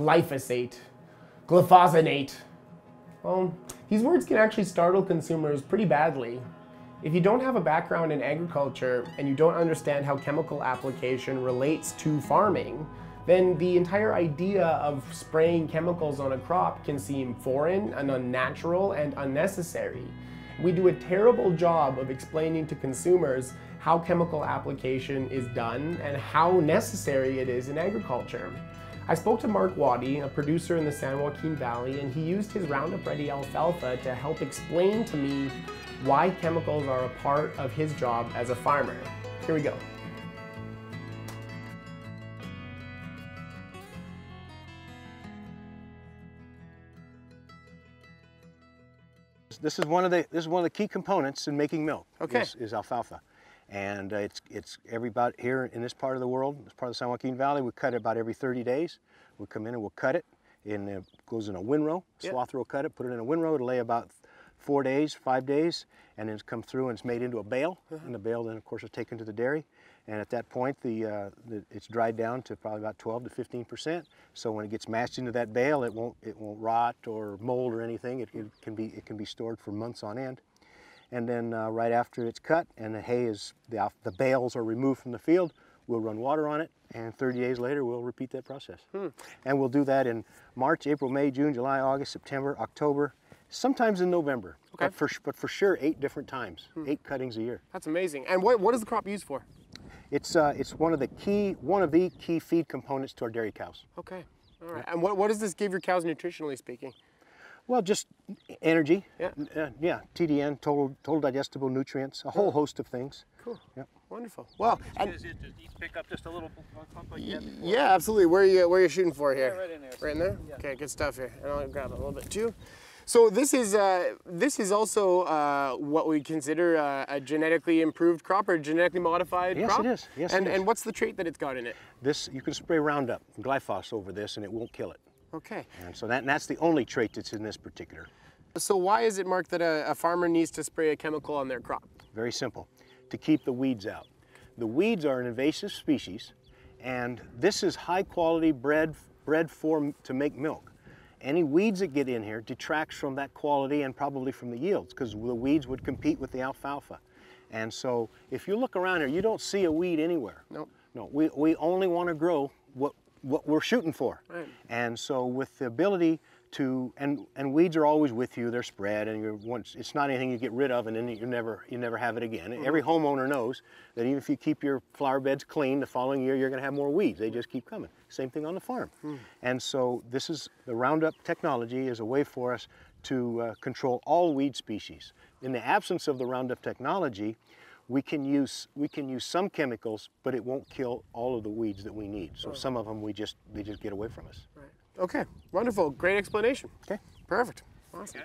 glyphosate, glyphosate. Well, these words can actually startle consumers pretty badly. If you don't have a background in agriculture and you don't understand how chemical application relates to farming, then the entire idea of spraying chemicals on a crop can seem foreign and unnatural and unnecessary. We do a terrible job of explaining to consumers how chemical application is done and how necessary it is in agriculture. I spoke to Mark Watte, a producer in the San Joaquin Valley, and he used his Roundup Ready alfalfa to help explain to me why chemicals are a part of his job as a farmer. Here we go. This is one of the this is one of the key components in making milk. Okay. Is, is alfalfa, and uh, it's it's every about here in this part of the world, this part of the San Joaquin Valley, we cut it about every 30 days. We come in and we'll cut it, and it goes in a windrow. Yeah. Swather will cut it, put it in a windrow. It'll lay about four days, five days, and then it's come through and it's made into a bale. And the bale then, of course, is taken to the dairy. And at that point, the, uh, the it's dried down to probably about 12 to 15 percent. So when it gets mashed into that bale, it won't it won't rot or mold or anything. It, it can be it can be stored for months on end. And then uh, right after it's cut and the hay is the the bales are removed from the field, we'll run water on it, and 30 days later we'll repeat that process. And we'll do that in March, April, May, June, July, August, September, October, sometimes in November. Okay. But for, but for sure, eight different times, eight cuttings a year. That's amazing. And what, what is the crop used for? It's, uh, it's one of the key, one of the key feed components to our dairy cows. Okay. All right. And what, what does this give your cows nutritionally speaking? Well, just energy. Yeah. Uh, yeah, TDN, total, total digestible nutrients, a whole host of things. Cool. Yeah. Wonderful. Well, and Is it just pick up just a little pump like you yeah, absolutely. Where are you where are you shooting for here? right in there. Right in there. Okay, good stuff here. And I'll grab a little bit too. So this is uh, this is also uh, what we consider uh, a genetically improved crop or genetically modified Yes, crop. it is. Yes, and it is. and what's the trait that it's got in it? This, you can spray Roundup, glyphos over this and it won't kill it. Okay. And so that, and that's the only trait that's in this particular. So why is it, Mark, that a, a farmer needs to spray a chemical on their crop? Very simple, to keep the weeds out. The weeds are an invasive species, and this is high quality bred, bred for to make milk. Any weeds that get in here detracts from that quality and probably from the yields, because the weeds would compete with the alfalfa. And so if you look around here, you don't see a weed anywhere. Nope. No, we, we only want to grow what, what we're shooting for. Right. And so with the ability to, and, and weeds are always with you, they're spread and you're once, it's not anything you get rid of and then you never, you never have it again. Every homeowner knows that even if you keep your flower beds clean, the following year you're gonna have more weeds. They just keep coming. Same thing on the farm. And so this is, the Roundup technology is a way for us to uh, control all weed species. In the absence of the Roundup technology, we can use we can use some chemicals, but it won't kill all of the weeds that we need. So some of them we just they just get away from us. Right. Okay. Wonderful. Great explanation. Okay. Perfect. Awesome.